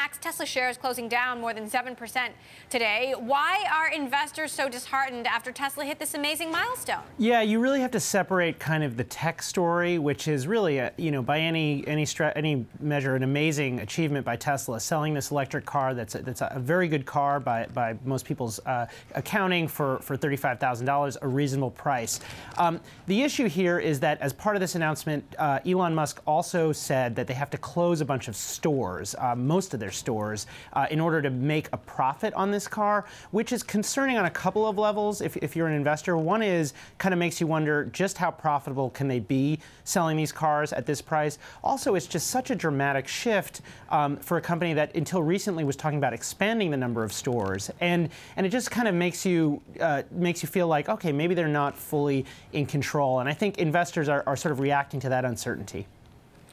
Max, Tesla shares closing down more than 7% today. Why are investors so disheartened after Tesla hit this amazing milestone? Yeah, you really have to separate kind of the tech story, which is really, a, you know, by any any any measure, an amazing achievement by Tesla, selling this electric car that's a, that's a very good car by, by most people's uh, accounting for, for $35,000, a reasonable price. Um, the issue here is that as part of this announcement, uh, Elon Musk also said that they have to close a bunch of stores, uh, most of their stores, uh, in order to make a profit on this car, which is concerning on a couple of levels if, if you're an investor. One is kind of makes you wonder just how profitable can they be selling these cars at this price. Also, it's just such a dramatic shift um, for a company that until recently was talking about expanding the number of stores, and and it just kind of makes you uh, makes you feel like okay, maybe they're not fully in control. And I think investors are, are sort of reacting to that uncertainty.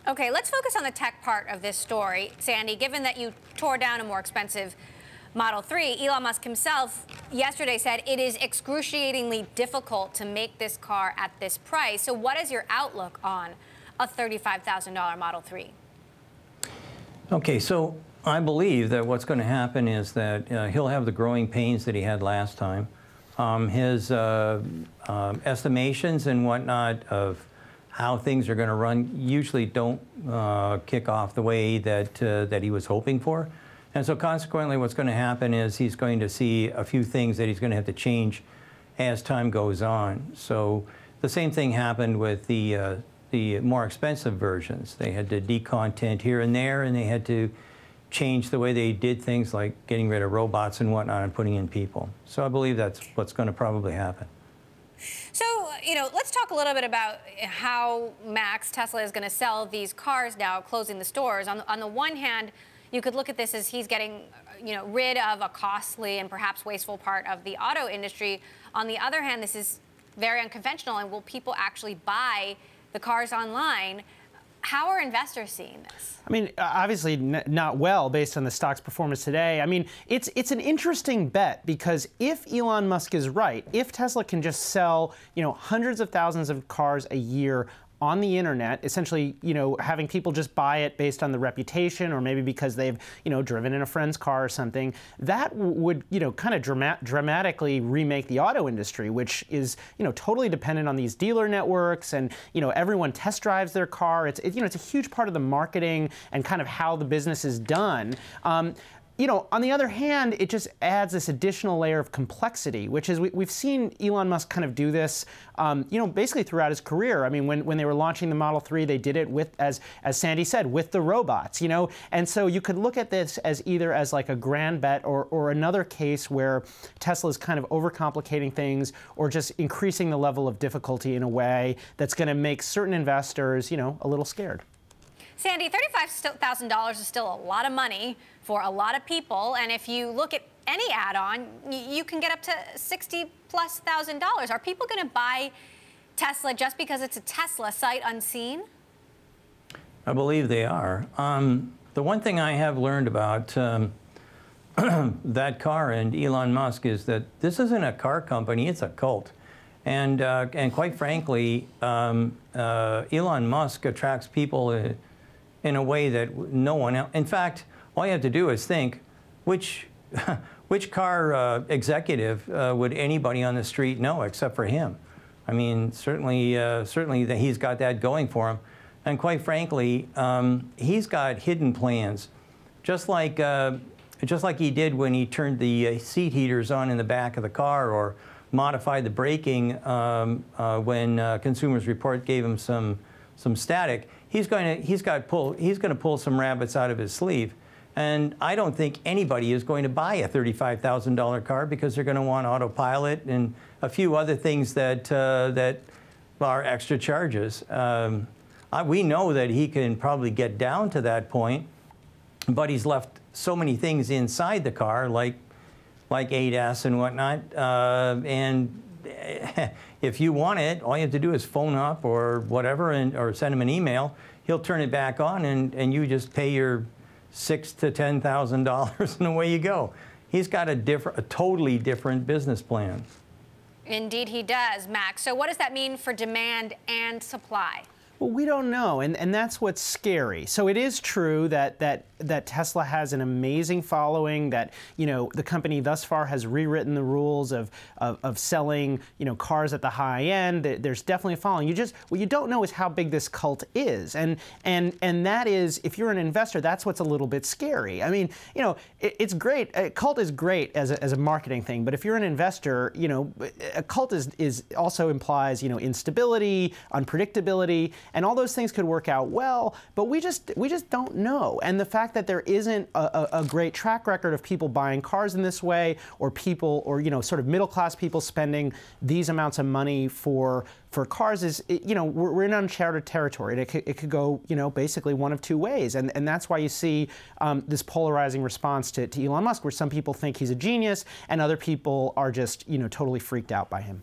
Okay, let's focus on the tech part of this story, Sandy. Given that you tore down a more expensive Model 3, Elon Musk himself yesterday said it is excruciatingly difficult to make this car at this price. So, what is your outlook on a $35,000 Model 3? Okay, so I believe that what's going to happen is that uh, he'll have the growing pains that he had last time. Um, his uh, uh, estimations and whatnot of how things are going to run usually don't uh, kick off the way that, uh, that he was hoping for. And so consequently, what's going to happen is he's going to see a few things that he's going to have to change as time goes on. So the same thing happened with the, uh, the more expensive versions. They had to decontent here and there, and they had to change the way they did things like getting rid of robots and whatnot and putting in people. So I believe that's what's going to probably happen. You know, let's talk a little bit about how Max Tesla is going to sell these cars now, closing the stores. On the, on the one hand, you could look at this as he's getting, you know, rid of a costly and perhaps wasteful part of the auto industry. On the other hand, this is very unconventional, and will people actually buy the cars online? How are investors seeing this? I mean, obviously not well based on the stock's performance today. I mean, it's it's an interesting bet because if Elon Musk is right, if Tesla can just sell, you know, hundreds of thousands of cars a year on the internet, essentially, you know, having people just buy it based on the reputation or maybe because they've, you know, driven in a friend's car or something, that would, you know, kind of drama dramatically remake the auto industry, which is, you know, totally dependent on these dealer networks and, you know, everyone test drives their car. It's, it, you know, it's a huge part of the marketing and kind of how the business is done. Um, you know, on the other hand, it just adds this additional layer of complexity, which is we, have seen Elon Musk kind of do this, um, you know, basically throughout his career. I mean, when, when they were launching the Model 3, they did it with, as, as Sandy said, with the robots, you know? And so you could look at this as either as like a grand bet or, or another case where Tesla is kind of overcomplicating things or just increasing the level of difficulty in a way that's going to make certain investors, you know, a little scared. Sandy, $35,000 is still a lot of money for a lot of people. And if you look at any add-on, you can get up to 60 plus thousand dollars. Are people going to buy Tesla just because it's a Tesla sight unseen? I believe they are. Um, the one thing I have learned about um, that car and Elon Musk is that this isn't a car company, it's a cult. And, uh, and quite frankly, um, uh, Elon Musk attracts people uh, in a way that no one else. In fact, all you have to do is think, which, which car uh, executive uh, would anybody on the street know except for him? I mean, certainly, uh, certainly that he's got that going for him. And quite frankly, um, he's got hidden plans, just like, uh, just like he did when he turned the uh, seat heaters on in the back of the car or modified the braking um, uh, when Consumers Report gave him some, some static he's going to he's got pull he's going to pull some rabbits out of his sleeve. And I don't think anybody is going to buy a $35,000 car because they're going to want autopilot and a few other things that uh, that are extra charges. Um, I, we know that he can probably get down to that point, but he's left so many things inside the car, like like ADAS and whatnot, uh, and if you want it, all you have to do is phone up or whatever, and, or send him an email. He'll turn it back on, and, and you just pay your six to ten thousand dollars, and away you go. He's got a different, a totally different business plan. Indeed, he does, Max. So, what does that mean for demand and supply? Well, we don't know, and, and that's what's scary. So it is true that, that that Tesla has an amazing following. That you know the company thus far has rewritten the rules of of, of selling you know cars at the high end. There's definitely a following. You just what you don't know is how big this cult is, and and and that is if you're an investor, that's what's a little bit scary. I mean, you know, it, it's great. A cult is great as a, as a marketing thing, but if you're an investor, you know, a cult is is also implies you know instability, unpredictability, and all those things could work out well. But we just we just don't know, and the fact that there isn't a, a, a great track record of people buying cars in this way, or people, or you know, sort of middle class people spending these amounts of money for for cars is, you know, we're, we're in uncharted territory. It could, it could, go, you know, basically one of two ways. And, and that's why you see um, this polarizing response to, to Elon Musk, where some people think he's a genius and other people are just, you know, totally freaked out by him.